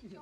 C'est la.